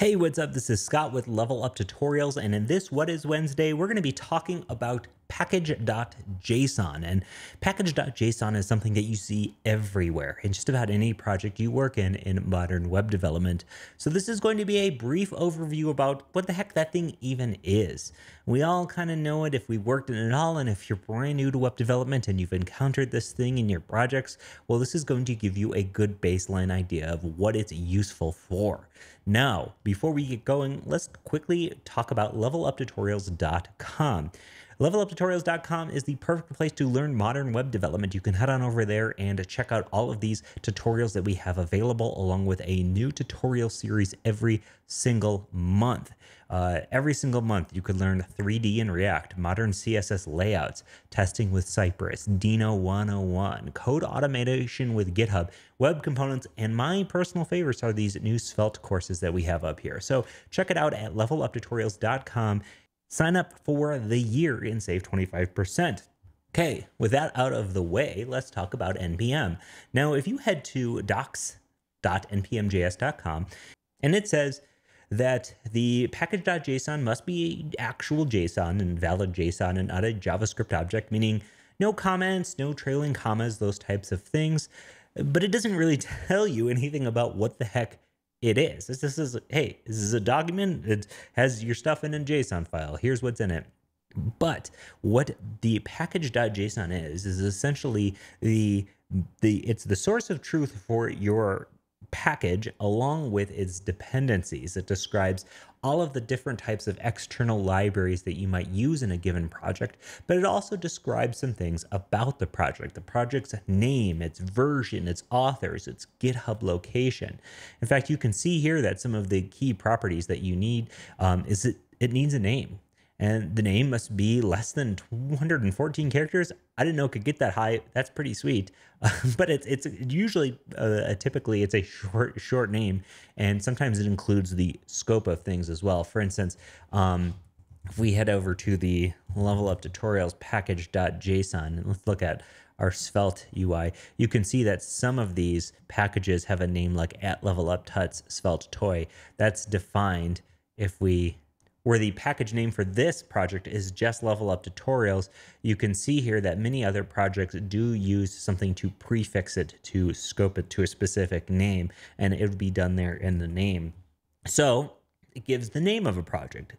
Hey, what's up? This is Scott with Level Up Tutorials, and in this What is Wednesday, we're going to be talking about package.json. And package.json is something that you see everywhere in just about any project you work in in modern web development. So this is going to be a brief overview about what the heck that thing even is. We all kind of know it if we worked in it all, and if you're brand new to web development and you've encountered this thing in your projects, well, this is going to give you a good baseline idea of what it's useful for. Now, before we get going, let's quickly talk about leveluptutorials.com. LevelUpTutorials.com is the perfect place to learn modern web development. You can head on over there and check out all of these tutorials that we have available, along with a new tutorial series every single month. Uh, every single month, you could learn 3D in React, modern CSS layouts, testing with Cypress, Deno 101, code automation with GitHub, web components, and my personal favorites are these new Svelte courses that we have up here. So check it out at leveluptutorials.com. Sign up for the year and save 25%. Okay, with that out of the way, let's talk about NPM. Now, if you head to docs.npmjs.com and it says that the package.json must be actual JSON and valid JSON and not a JavaScript object, meaning no comments, no trailing commas, those types of things. But it doesn't really tell you anything about what the heck it is. This, this is, hey, this is a document. It has your stuff in a JSON file. Here's what's in it. But what the package.json is, is essentially the the it's the source of truth for your package along with its dependencies. It describes all of the different types of external libraries that you might use in a given project, but it also describes some things about the project, the project's name, its version, its authors, its GitHub location. In fact, you can see here that some of the key properties that you need um, is it, it needs a name and the name must be less than 214 characters. I didn't know it could get that high. That's pretty sweet. Uh, but it's it's usually uh, typically it's a short short name, and sometimes it includes the scope of things as well. For instance, um, if we head over to the level up tutorials package.json and let's look at our Svelte UI, you can see that some of these packages have a name like at level up tuts svelte toy. That's defined if we where the package name for this project is just level up tutorials, you can see here that many other projects do use something to prefix it to scope it to a specific name, and it would be done there in the name. So it gives the name of a project.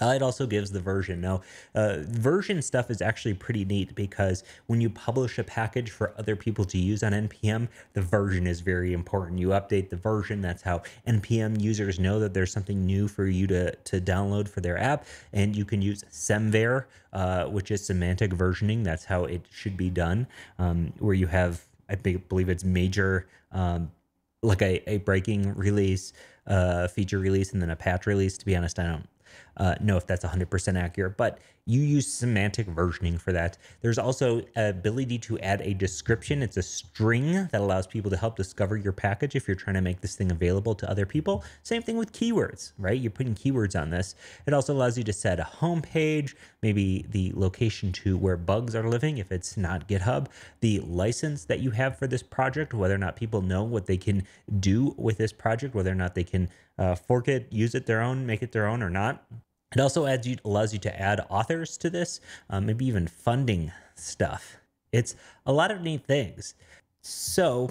Uh, it also gives the version. Now, uh, version stuff is actually pretty neat because when you publish a package for other people to use on NPM, the version is very important. You update the version. That's how NPM users know that there's something new for you to, to download for their app. And you can use semver, uh, which is semantic versioning. That's how it should be done, um, where you have, I believe it's major, um, like a, a breaking release, uh, feature release, and then a patch release. To be honest, I don't uh, know if that's 100% accurate, but you use semantic versioning for that. There's also ability to add a description. It's a string that allows people to help discover your package if you're trying to make this thing available to other people. Same thing with keywords, right? You're putting keywords on this. It also allows you to set a home page, maybe the location to where bugs are living if it's not GitHub, the license that you have for this project, whether or not people know what they can do with this project, whether or not they can uh, fork it, use it their own, make it their own or not. It also adds you, allows you to add authors to this, um, maybe even funding stuff. It's a lot of neat things. So,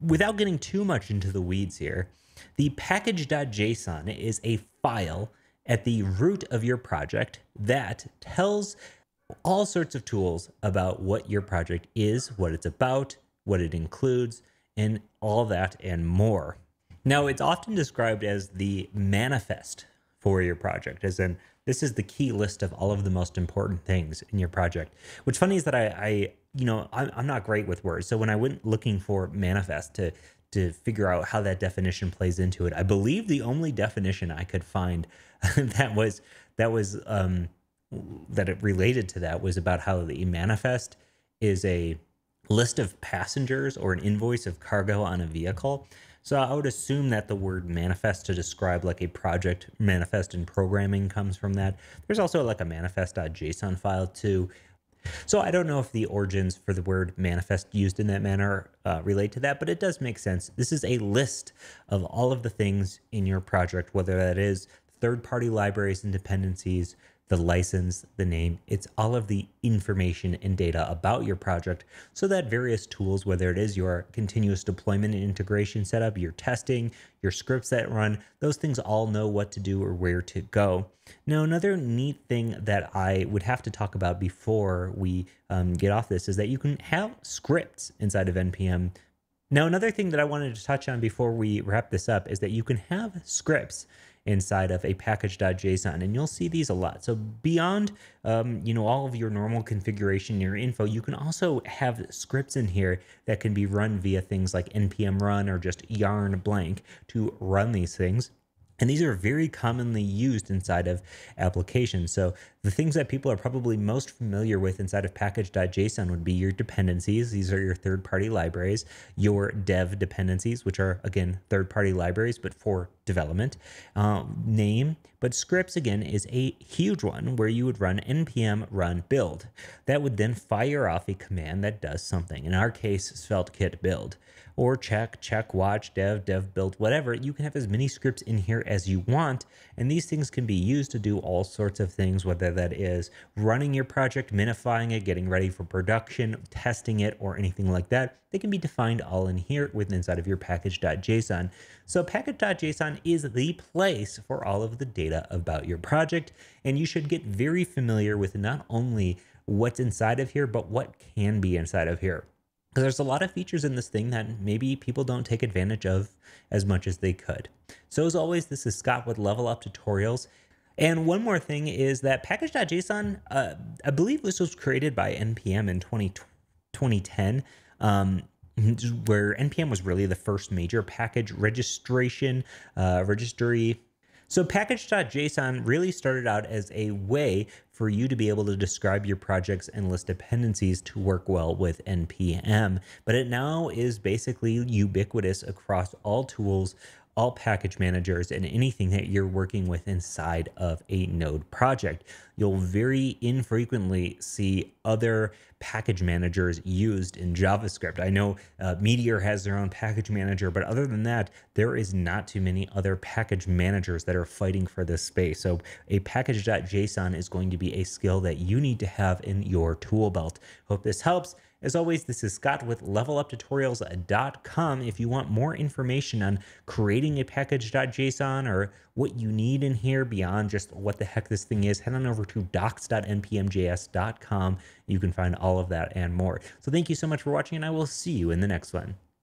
without getting too much into the weeds here, the package.json is a file at the root of your project that tells all sorts of tools about what your project is, what it's about, what it includes, and all that and more. Now, it's often described as the manifest for your project, as in this is the key list of all of the most important things in your project. What's funny is that I, I you know, I'm, I'm not great with words. So when I went looking for manifest to to figure out how that definition plays into it, I believe the only definition I could find that was that was um, that it related to that was about how the manifest is a list of passengers or an invoice of cargo on a vehicle. So I would assume that the word manifest to describe like a project manifest in programming comes from that. There's also like a manifest.json file too. So I don't know if the origins for the word manifest used in that manner uh, relate to that, but it does make sense. This is a list of all of the things in your project, whether that is third party libraries and dependencies, the license, the name. It's all of the information and data about your project so that various tools, whether it is your continuous deployment and integration setup, your testing, your scripts that run, those things all know what to do or where to go. Now, another neat thing that I would have to talk about before we um, get off this is that you can have scripts inside of NPM now, another thing that I wanted to touch on before we wrap this up is that you can have scripts inside of a package.json and you'll see these a lot so beyond um, you know all of your normal configuration your info you can also have scripts in here that can be run via things like npm run or just yarn blank to run these things and these are very commonly used inside of applications. So the things that people are probably most familiar with inside of package.json would be your dependencies. These are your third-party libraries, your dev dependencies, which are, again, third-party libraries, but for development. Um, name, but scripts, again, is a huge one where you would run npm run build. That would then fire off a command that does something. In our case, SvelteKit build or check, check, watch, dev, dev, build, whatever. You can have as many scripts in here as you want. And these things can be used to do all sorts of things, whether that is running your project, minifying it, getting ready for production, testing it, or anything like that. They can be defined all in here within inside of your package.json. So package.json is the place for all of the data about your project. And you should get very familiar with not only what's inside of here, but what can be inside of here because there's a lot of features in this thing that maybe people don't take advantage of as much as they could. So as always, this is Scott with Level Up Tutorials. And one more thing is that package.json, uh, I believe this was created by NPM in 20, 2010, um, where NPM was really the first major package registration, uh, registry. So package.json really started out as a way for you to be able to describe your projects and list dependencies to work well with NPM, but it now is basically ubiquitous across all tools all package managers and anything that you're working with inside of a node project. You'll very infrequently see other package managers used in JavaScript. I know uh, Meteor has their own package manager, but other than that, there is not too many other package managers that are fighting for this space. So a package.json is going to be a skill that you need to have in your tool belt. Hope this helps. As always, this is Scott with leveluptutorials.com. If you want more information on creating a package.json or what you need in here beyond just what the heck this thing is, head on over to docs.npmjs.com. You can find all of that and more. So thank you so much for watching, and I will see you in the next one.